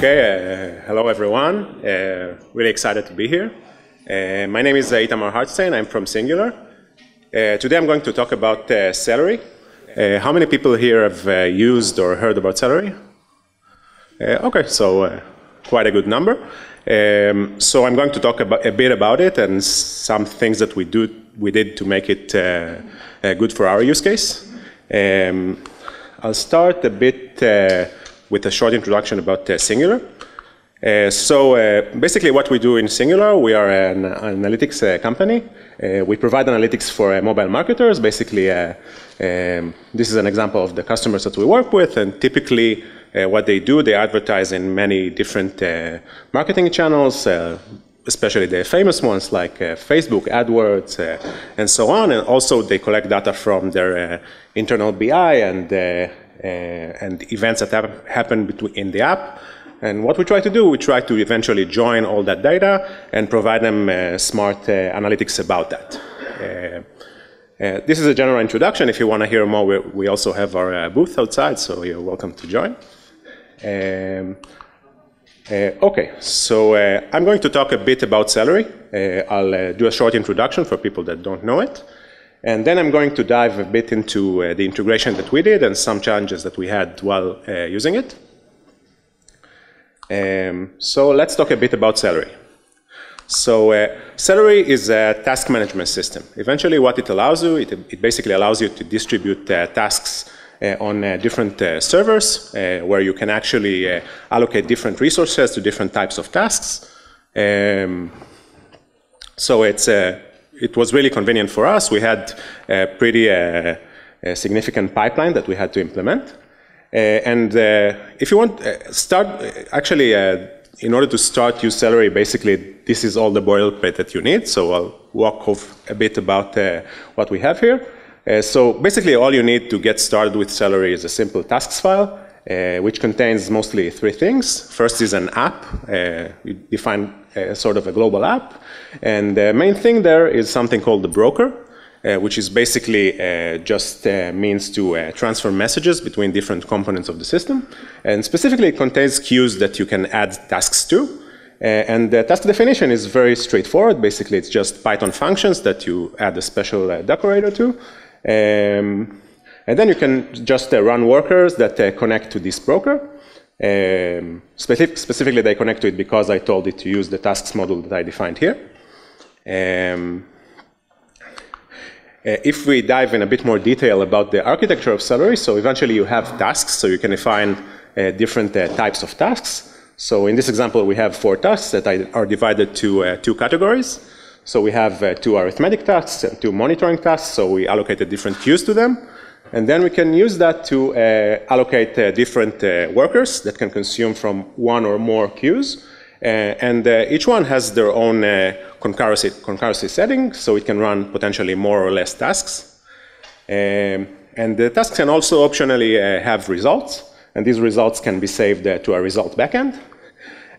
Okay, uh, hello everyone. Uh, really excited to be here. Uh, my name is uh, Itamar Hartstein. I'm from Singular. Uh, today I'm going to talk about uh, Celery. How many people here have used or heard about Celery? Okay, so quite a good number. Um, so I'm going to talk about, a bit about it and some things that we do we did to make it good for our use case. Um, I'll start a bit with a short introduction about uh, Singular. Uh, so uh, basically what we do in Singular, we are an analytics uh, company. Uh, we provide analytics for uh, mobile marketers. Basically, um, this is an example of the customers that we work with, and typically what they do, they advertise in many different marketing channels, especially the famous ones like Facebook, AdWords, and so on. And also they collect data from their internal BI and, and events that have happen between, in the app. And what we try to do, we try to eventually join all that data and provide them uh, smart uh, analytics about that. Uh, uh, this is a general introduction. If you want to hear more, we, we also have our uh, booth outside, so you're welcome to join. Um, uh, okay, so uh, I'm going to talk a bit about Celery. Uh, I'll uh, do a short introduction for people that don't know it. And then I'm going to dive a bit into uh, the integration that we did and some challenges that we had while uh, using it. Um, so let's talk a bit about Celery. So uh, Celery is a task management system. Eventually what it allows you, it, it basically allows you to distribute uh, tasks uh, on uh, different servers where you can actually allocate different resources to different types of tasks. Um, so it's, uh, it was really convenient for us. We had a pretty uh, a significant pipeline that we had to implement. Uh, and uh, if you want, uh, start actually, uh, in order to start use Celery, basically this is all the boilerplate that you need. So I'll walk off a bit about uh, what we have here. Uh, so basically all you need to get started with Celery is a simple tasks file, uh, which contains mostly three things. First is an app. Uh, you define uh, sort of a global app. And the main thing there is something called the broker, uh, which is basically just means to transfer messages between different components of the system. And specifically, it contains queues that you can add tasks to. And the task definition is very straightforward. Basically, it's just Python functions that you add a special decorator to. Um, and then you can just uh, run workers that uh, connect to this broker. Um, specific, specifically, they connect to it because I told it to use the tasks model that I defined here. Um, uh, if we dive in a bit more detail about the architecture of Celery, so eventually you have tasks, so you can define uh, different uh, types of tasks. So in this example, we have four tasks that are divided to uh, two categories. So we have two arithmetic tasks and two monitoring tasks, so we allocated different queues to them. And then we can use that to uh, allocate different workers that can consume from one or more queues. Uh, and uh, each one has their own uh, concurrency, concurrency setting, so it can run potentially more or less tasks. Um, and the tasks can also optionally have results, and these results can be saved to a result backend.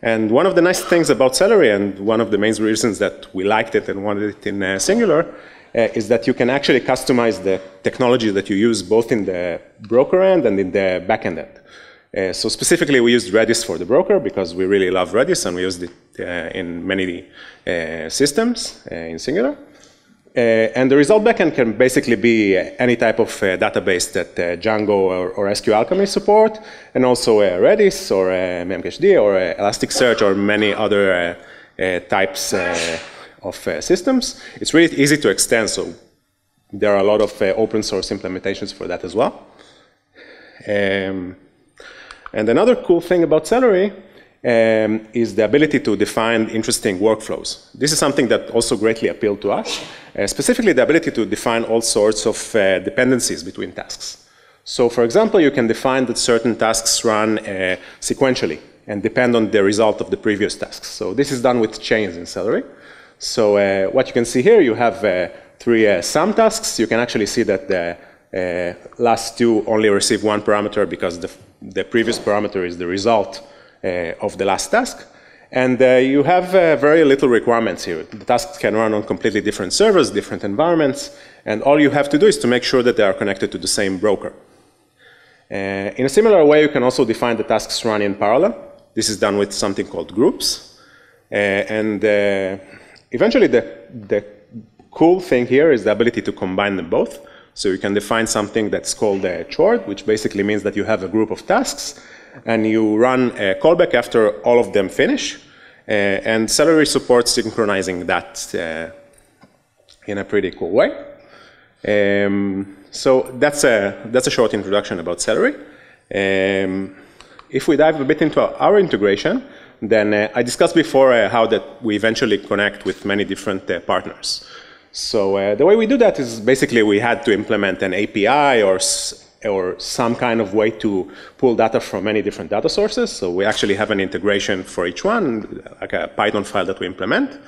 And one of the nice things about Celery, and one of the main reasons that we liked it and wanted it in Singular, uh, is that you can actually customize the technology that you use both in the broker end and in the backend end. Uh, so specifically, we used Redis for the broker because we really love Redis and we used it uh, in many uh, systems uh, in Singular. Uh, and the result backend can basically be any type of uh, database that Django or, or, SQLAlchemy support, and also Redis or Memcached or Elasticsearch or many other types of systems. It's really easy to extend, so there are a lot of open source implementations for that as well. Um, and another cool thing about Celery um, is the ability to define interesting workflows. This is something that also greatly appealed to us, uh, specifically the ability to define all sorts of uh, dependencies between tasks. So for example, you can define that certain tasks run uh, sequentially and depend on the result of the previous tasks. So this is done with chains in Celery. So uh, what you can see here, you have uh, three uh, sum tasks. You can actually see that the last two only receive one parameter because the the previous parameter is the result uh, of the last task. And uh, you have uh, very little requirements here. The tasks can run on completely different servers, different environments, and all you have to do is to make sure that they are connected to the same broker. Uh, in a similar way, you can also define the tasks run in parallel. this is done with something called groups. Uh, and uh, eventually, the, the cool thing here is the ability to combine them both. So you can define something that's called a chord, which basically means that you have a group of tasks, and you run a callback after all of them finish. Uh, and Celery supports synchronizing that uh, in a pretty cool way. Um, so that's a, that's a short introduction about Celery. Um, if we dive a bit into our integration, then uh, I discussed before uh, how that we eventually connect with many different uh, partners. So the way we do that is basically we had to implement an API or or some kind of way to pull data from many different data sources. So we actually have an integration for each one, like a Python file that we implement.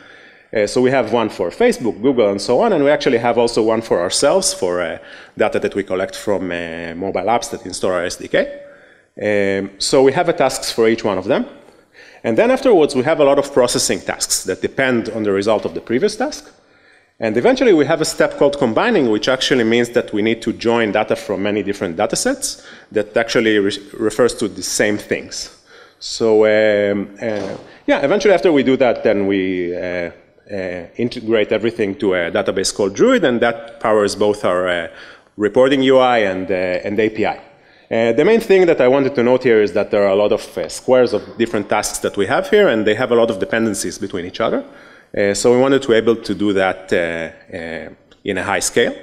Uh, so we have one for Facebook, Google, and so on, and we actually have also one for ourselves for uh, data that we collect from uh, mobile apps that install our SDK. Um, so we have a tasks for each one of them. And then afterwards, we have a lot of processing tasks that depend on the result of the previous task. And eventually, we have a step called combining, which actually means that we need to join data from many different data sets that actually re refers to the same things. So um, uh, yeah, eventually after we do that, then we uh, uh, integrate everything to a database called Druid, and that powers both our uh, reporting UI and, uh, and API. Uh, the main thing that I wanted to note here is that there are a lot of uh, squares of different tasks that we have here, and they have a lot of dependencies between each other. Uh, so we wanted to be able to do that uh, uh, in a high scale.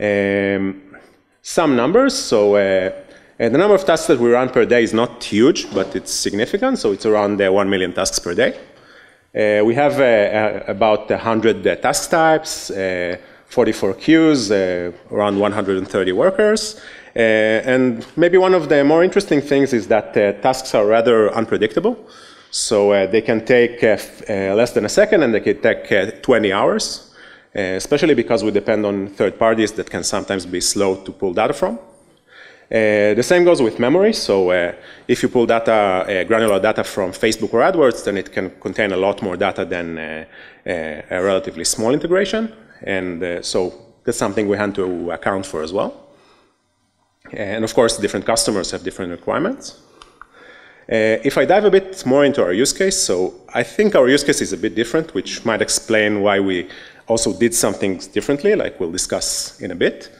Um, some numbers, so uh, the number of tasks that we run per day is not huge, but it's significant, so it's around 1 million tasks per day. we have about 100 task types, 44 queues, around 130 workers, and maybe one of the more interesting things is that uh, tasks are rather unpredictable. So uh, they can take less than a second and they can take 20 hours, especially because we depend on third parties that can sometimes be slow to pull data from. Uh, the same goes with memory. So uh, if you pull data, uh, granular data from Facebook or AdWords, then it can contain a lot more data than a relatively small integration. And so that's something we had to account for as well. And of course, different customers have different requirements. Uh, if I dive a bit more into our use case, so I think our use case is a bit different, which might explain why we also did some things differently, like we'll discuss in a bit.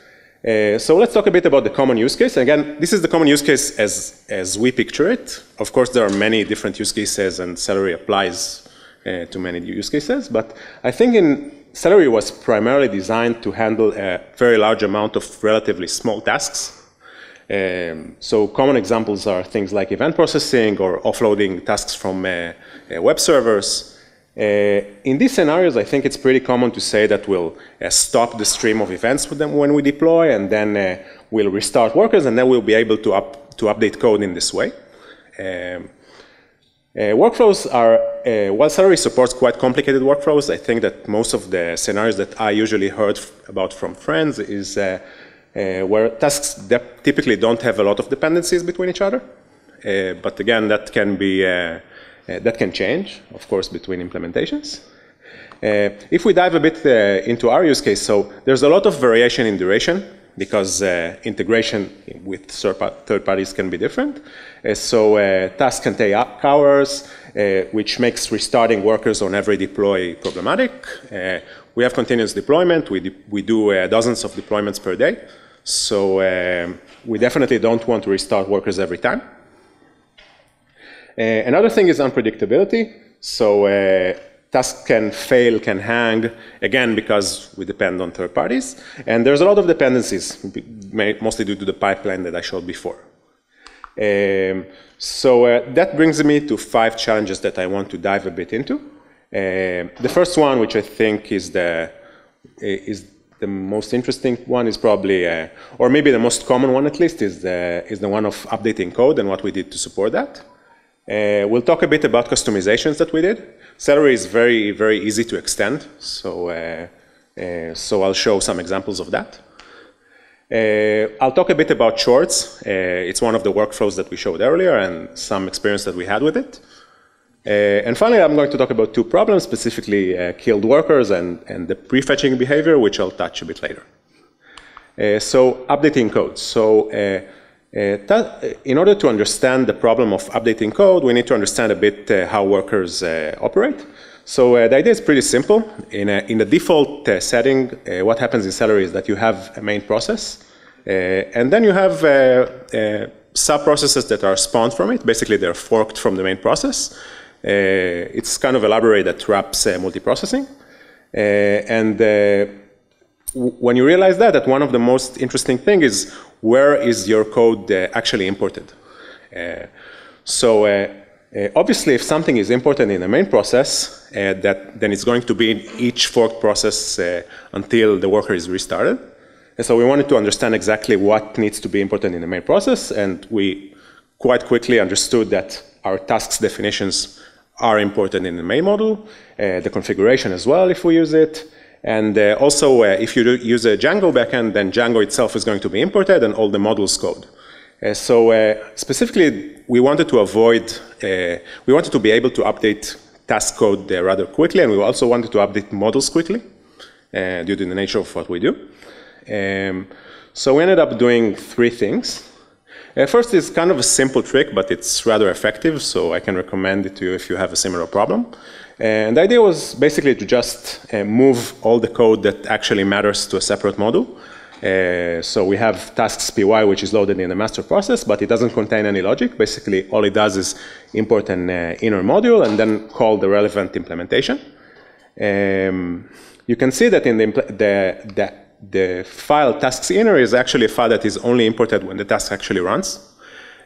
Uh, so let's talk a bit about the common use case. Again, this is the common use case as, as we picture it. Of course, there are many different use cases, and Celery applies uh, to many use cases. But I think in Celery was primarily designed to handle a very large amount of relatively small tasks um, so common examples are things like event processing or offloading tasks from uh, uh, web servers. Uh, in these scenarios, I think it's pretty common to say that we'll uh, stop the stream of events with them when we deploy, and then uh, we'll restart workers, and then we'll be able to, up, to update code in this way. Um, uh, workflows are, while Celery supports quite complicated workflows, I think that most of the scenarios that I usually heard about from friends is where tasks typically don't have a lot of dependencies between each other. Uh, but again, that can be uh, that can change, of course, between implementations. Uh, if we dive a bit uh, into our use case, so there's a lot of variation in duration because uh, integration with third parties can be different. so tasks can take up hours, which makes restarting workers on every deploy problematic. we have continuous deployment. We, we do dozens of deployments per day. So um, we definitely don't want to restart workers every time. Uh, another thing is unpredictability. So uh, tasks can fail, can hang, again, because we depend on third parties. And there's a lot of dependencies, mostly due to the pipeline that I showed before. Um, so uh, that brings me to five challenges that I want to dive a bit into. Uh, the first one, which I think is the, is the most interesting one is probably, uh, or maybe the most common one at least, is the, is the one of updating code and what we did to support that. Uh, we'll talk a bit about customizations that we did. Celery is very, very easy to extend, so, uh, uh so I'll show some examples of that. Uh, I'll talk a bit about chords. Uh, it's one of the workflows that we showed earlier and some experience that we had with it. Uh, and finally, I'm going to talk about two problems, specifically uh, killed workers and, and the prefetching behavior, which I'll touch a bit later. Uh, so updating code. So in order to understand the problem of updating code, we need to understand a bit how workers operate. So uh, the idea is pretty simple. In, a, in the default uh, setting, uh, what happens in Celery is that you have a main process, and then you have sub-processes that are spawned from it. Basically, they're forked from the main process. It's kind of a library that wraps multiprocessing. and when you realize that, that one of the most interesting thing is where is your code uh, actually imported. Uh, so uh, obviously, if something is imported in the main process, uh, that then it's going to be in each fork process uh, until the worker is restarted. And so we wanted to understand exactly what needs to be imported in the main process, and we quite quickly understood that our tasks definitions are imported in the main model, uh, the configuration as well if we use it, and uh, also uh, if you use a Django backend, then Django itself is going to be imported and all the models code. Uh, so specifically, we wanted to avoid, we wanted to be able to update task code rather quickly, and we also wanted to update models quickly uh, due to the nature of what we do. Um, so we ended up doing three things. Uh, first is kind of a simple trick, but it's rather effective, so I can recommend it to you if you have a similar problem. And the idea was basically to just uh, move all the code that actually matters to a separate module. Uh, so we have tasks py, which is loaded in the master process, but it doesn't contain any logic. Basically, all it does is import an uh, inner module and then call the relevant implementation. Um, you can see that in the, the, the, the, file tasks inner is actually a file that is only imported when the task actually runs.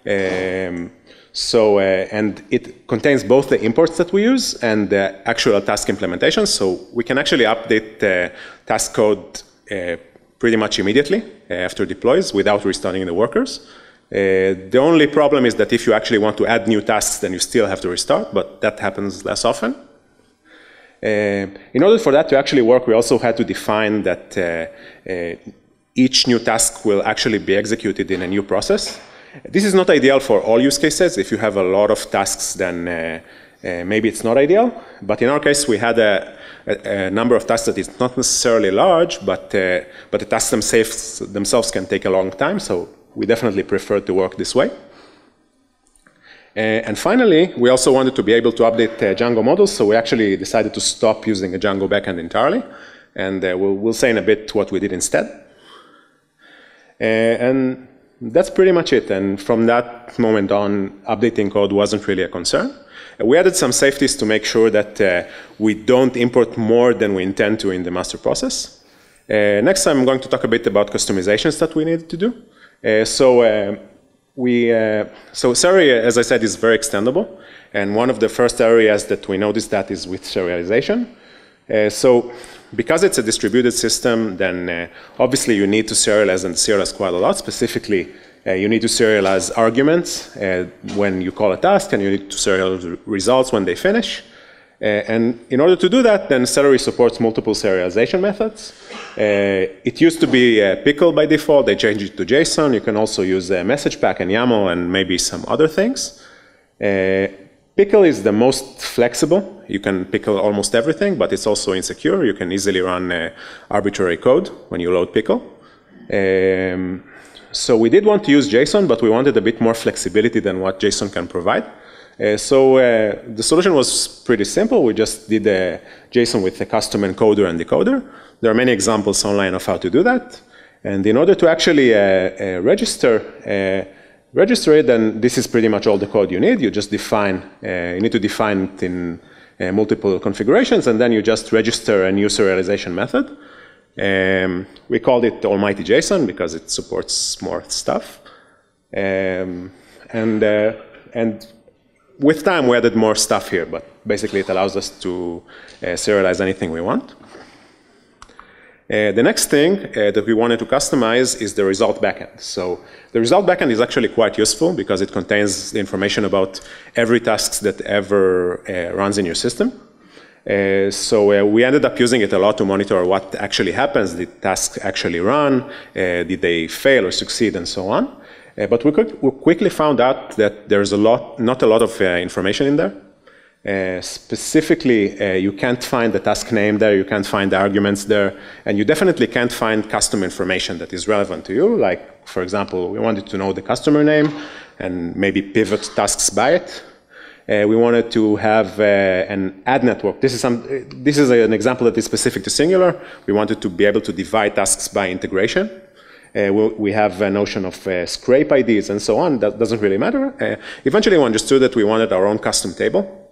Um, so, uh, and it contains both the imports that we use and the actual task implementation. So we can actually update the task code uh, pretty much immediately uh, after deploys without restarting the workers. Uh, the only problem is that if you actually want to add new tasks, then you still have to restart, but that happens less often. Uh, in order for that to actually work, we also had to define that uh, uh, each new task will actually be executed in a new process. This is not ideal for all use cases. If you have a lot of tasks, then uh, maybe it's not ideal. But in our case, we had a, a, a, number of tasks that is not necessarily large, but, uh, but the tasks themselves, themselves can take a long time, so we definitely prefer to work this way. Uh, and finally, we also wanted to be able to update uh, Django models, so we actually decided to stop using a Django backend entirely, and uh, we'll, we'll, say in a bit what we did instead. Uh, and that's pretty much it, and from that moment on, updating code wasn't really a concern. We added some safeties to make sure that uh, we don't import more than we intend to in the master process. Uh, next, I'm going to talk a bit about customizations that we needed to do. Uh, so uh, we, uh, so Celery, as I said, is very extendable. And one of the first areas that we noticed that is with serialization. Uh, so because it's a distributed system, then obviously you need to serialize and serialize quite a lot, specifically uh, you need to serialize arguments uh, when you call a task, and you need to serialize results when they finish. Uh, and in order to do that, then Celery supports multiple serialization methods. Uh, it used to be uh, Pickle by default. They changed it to JSON. You can also use message pack and YAML and maybe some other things. Uh, pickle is the most flexible. You can pickle almost everything, but it's also insecure. You can easily run arbitrary code when you load Pickle. Um, so we did want to use JSON, but we wanted a bit more flexibility than what JSON can provide. Uh, so uh, the solution was pretty simple. We just did a JSON with a custom encoder and decoder. There are many examples online of how to do that. And in order to actually uh, uh register, uh, register it, then this is pretty much all the code you need. You just define, uh, you need to define it in multiple configurations, and then you just register a new serialization method. Um, we called it Almighty JSON because it supports more stuff. Um, and, uh, and with time, we added more stuff here, but basically it allows us to uh, serialize anything we want. Uh, the next thing uh, that we wanted to customize is the result backend. So the result backend is actually quite useful because it contains the information about every task that ever uh, runs in your system. Uh, so uh, we ended up using it a lot to monitor what actually happens, did tasks actually run, uh, did they fail or succeed, and so on. Uh, but we, we, quickly found out that there's a lot, not a lot of uh, information in there. Uh, specifically, uh, you can't find the task name there, you can't find the arguments there, and you definitely can't find custom information that is relevant to you. Like, for example, we wanted to know the customer name and maybe pivot tasks by it. Uh, we wanted to have uh, an ad network. This is, some, this is an example that is specific to Singular. We wanted to be able to divide tasks by integration. Uh, we, we, have a notion of uh, scrape IDs and so on. That doesn't really matter. Uh, eventually, we understood that we wanted our own custom table.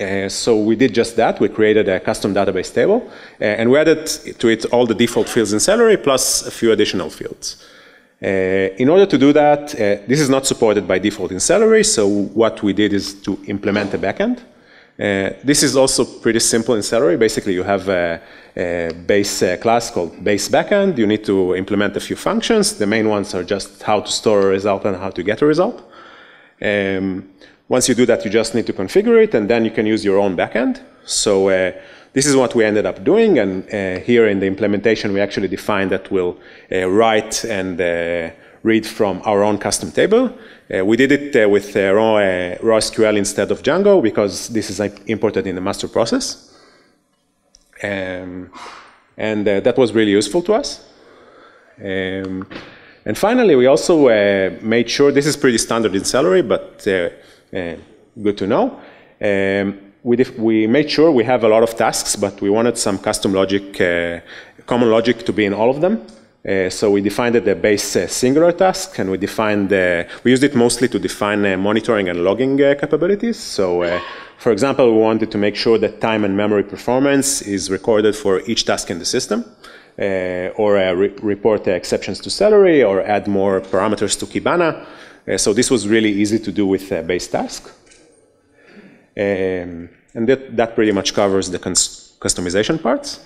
Uh, so we did just that. We created a custom database table, uh, and we added to it all the default fields in Celery plus a few additional fields. Uh, in order to do that, this is not supported by default in Celery, so what we did is to implement a backend. Uh, this is also pretty simple in Celery. Basically, you have a, a base uh, class called base backend. You need to implement a few functions. The main ones are just how to store a result and how to get a result. Um, once you do that, you just need to configure it, and then you can use your own backend. So uh, this is what we ended up doing, and uh, here in the implementation, we actually defined that we'll uh, write and uh, read from our own custom table. Uh, we did it uh, with raw, raw, SQL instead of Django because this is imported in the master process. Um, and that was really useful to us. Um, and finally, we also made sure, this is pretty standard in Celery, but uh, good to know. Um, we, we made sure we have a lot of tasks, but we wanted some custom logic, uh, common logic to be in all of them. Uh, so we defined the base uh, singular task, and we defined uh, we used it mostly to define uh, monitoring and logging capabilities. So, for example, we wanted to make sure that time and memory performance is recorded for each task in the system, or re report exceptions to Celery, or add more parameters to Kibana. Uh, so this was really easy to do with uh, base task. Um, and that, that pretty much covers the customization parts.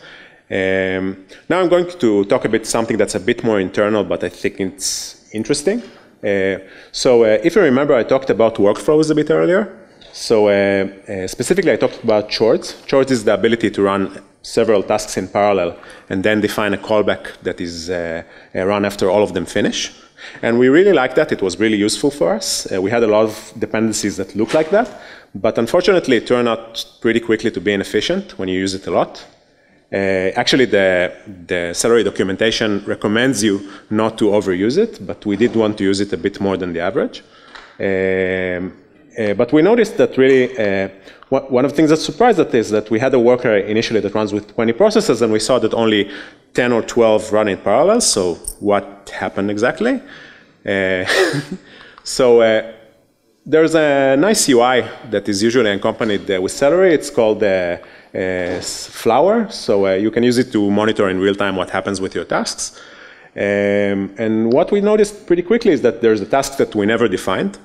Um, now I'm going to talk a bit something that's a bit more internal, but I think it's interesting. Uh, so uh, if you remember, I talked about workflows a bit earlier. So uh, uh specifically, I talked about chords. Chords is the ability to run several tasks in parallel and then define a callback that is run after all of them finish. And we really liked that. It was really useful for us. Uh, we had a lot of dependencies that look like that. But unfortunately, it turned out pretty quickly to be inefficient when you use it a lot. Uh, actually, the, the Celery documentation recommends you not to overuse it, but we did want to use it a bit more than the average. Um, uh, but we noticed that really uh, one of the things that surprised us is that we had a worker initially that runs with 20 processes, and we saw that only 10 or 12 run in parallel. So what happened exactly? Uh, so uh, there's a nice UI that is usually accompanied uh, with Celery. It's called uh, Flower. So you can use it to monitor in real time what happens with your tasks. Um, and what we noticed pretty quickly is that there's a task that we never defined.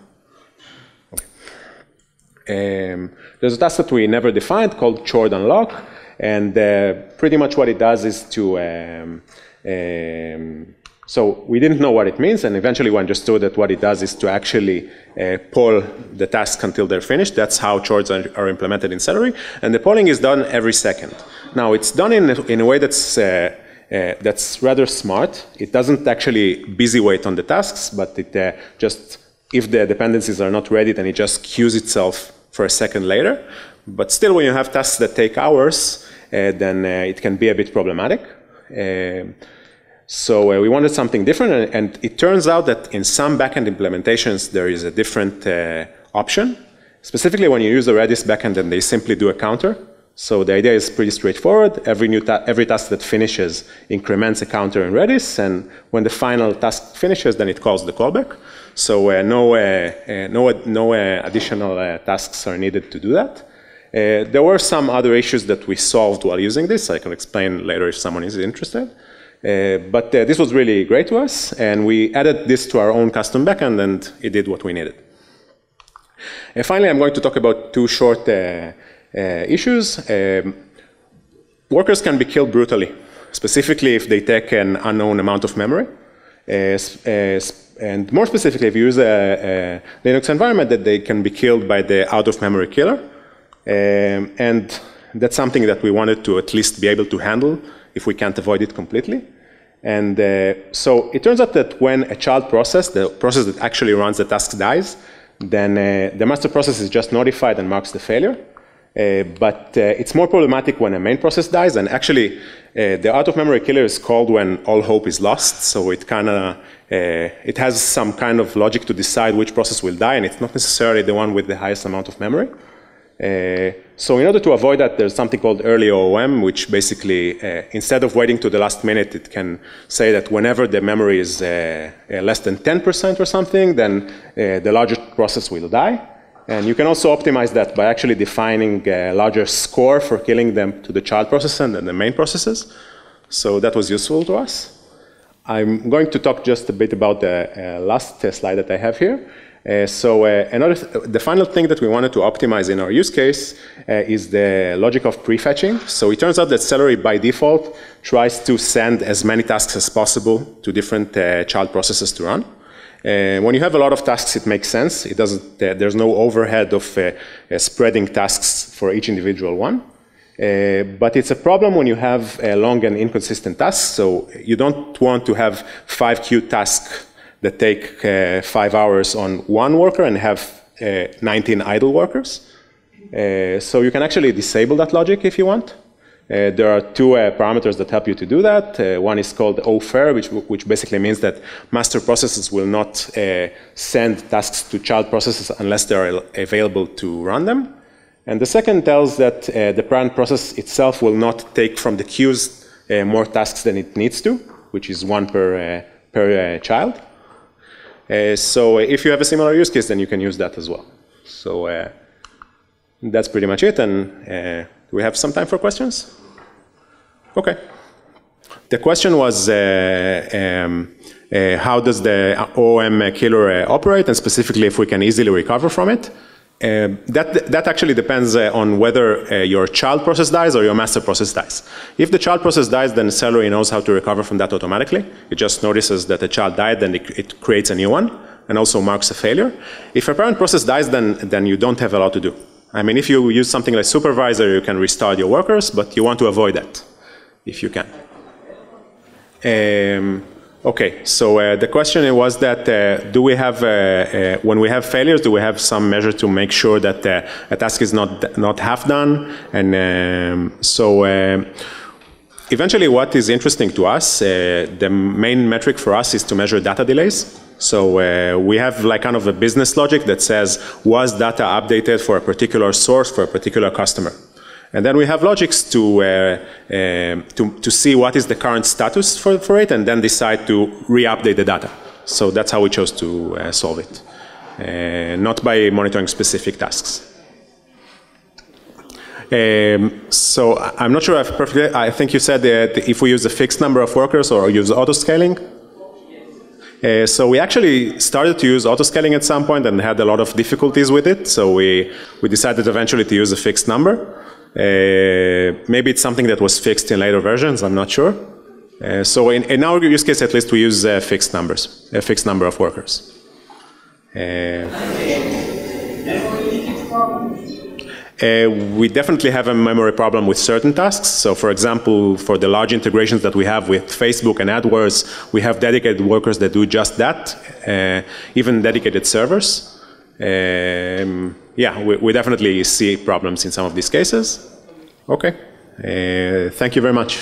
Um, there's a task that we never defined called chord unlock, and uh, pretty much what it does is to um, um, so we didn't know what it means, and eventually we understood that what it does is to actually uh, poll the tasks until they're finished. That's how chords are, are, implemented in Celery, and the polling is done every second. Now it's done in a, in a way that's uh, uh, that's rather smart. It doesn't actually busy wait on the tasks, but it uh, just if the dependencies are not ready, then it just queues itself for a second later. But still, when you have tasks that take hours, uh, then uh, it can be a bit problematic. Uh, so uh, we wanted something different, and, and, it turns out that in some backend implementations, there is a different uh, option. Specifically, when you use the Redis backend, then they simply do a counter. So the idea is pretty straightforward. Every new ta every task that finishes increments a counter in Redis, and when the final task finishes, then it calls the callback. So uh, no, uh, uh, no, no additional tasks are needed to do that. there were some other issues that we solved while using this. I can explain later if someone is interested. Uh, but uh, this was really great to us, and we added this to our own custom backend, and it did what we needed. And finally, I'm going to talk about two short uh, issues. Um, workers can be killed brutally, specifically if they take an unknown amount of memory. And more specifically, if you use a, a, Linux environment, that they can be killed by the out-of-memory killer. Um, and that's something that we wanted to at least be able to handle if we can't avoid it completely. And uh, so it turns out that when a child process, the process that actually runs the task dies, then uh, the master process is just notified and marks the failure. Uh, but uh, it's more problematic when a main process dies, and actually, uh, the out-of-memory killer is called when all hope is lost. So it kind of it has some kind of logic to decide which process will die, and it's not necessarily the one with the highest amount of memory. Uh, so in order to avoid that, there's something called early OOM, which basically, uh, instead of waiting to the last minute, it can say that whenever the memory is uh, less than 10% or something, then the larger process will die. And you can also optimize that by actually defining a larger score for killing them to the child process and the main processes. So that was useful to us. I'm going to talk just a bit about the uh, last uh, slide that I have here. Uh, so uh, another th the final thing that we wanted to optimize in our use case uh, is the logic of prefetching. So it turns out that Celery by default tries to send as many tasks as possible to different uh, child processes to run. Uh, when you have a lot of tasks, it makes sense. It doesn't, uh, there's no overhead of uh, spreading tasks for each individual one. but it's a problem when you have long and inconsistent tasks. So you don't want to have five queue tasks that take five hours on one worker and have 19 idle workers. so you can actually disable that logic if you want. Uh, there are two uh, parameters that help you to do that. Uh, one is called OFAIR, which, which basically means that master processes will not uh, send tasks to child processes unless they are available to run them. And the second tells that uh, the parent process itself will not take from the queues uh, more tasks than it needs to, which is one per, per child. So if you have a similar use case, then you can use that as well. So that's pretty much it. And do we have some time for questions? Okay. The question was uh, um, uh, how does the OOM killer uh, operate, and specifically if we can easily recover from it. Uh, that, that actually depends uh, on whether uh, your child process dies or your master process dies. If the child process dies, then Celery knows how to recover from that automatically. It just notices that the child died, then it, it creates a new one, and also marks a failure. If a parent process dies, then, then you don't have a lot to do. I mean, if you use something like supervisor, you can restart your workers, but you want to avoid that if you can. Um, okay, so uh, the question was that uh, do we have, uh, uh when we have failures, do we have some measure to make sure that uh, a task is not, not half done? And um, so um, eventually what is interesting to us, uh, the main metric for us is to measure data delays. So uh, we have like kind of a business logic that says, was data updated for a particular source for a particular customer? And then we have logics to, uh, uh, to, to, see what is the current status for, for it and then decide to re-update the data. So that's how we chose to uh, solve it, uh, not by monitoring specific tasks. Um, so I'm not sure if perfectly, I think you said that if we use a fixed number of workers or use auto scaling, uh, so we actually started to use auto-scaling at some point and had a lot of difficulties with it. So we, we decided eventually to use a fixed number. Uh, maybe it's something that was fixed in later versions, I'm not sure. Uh, so in, in, our use case, at least, we use uh, fixed numbers, a fixed number of workers. Uh, uh, we definitely have a memory problem with certain tasks. So for example, for the large integrations that we have with Facebook and AdWords, we have dedicated workers that do just that, even dedicated servers. Um, yeah, we, we, definitely see problems in some of these cases. Okay, uh, thank you very much.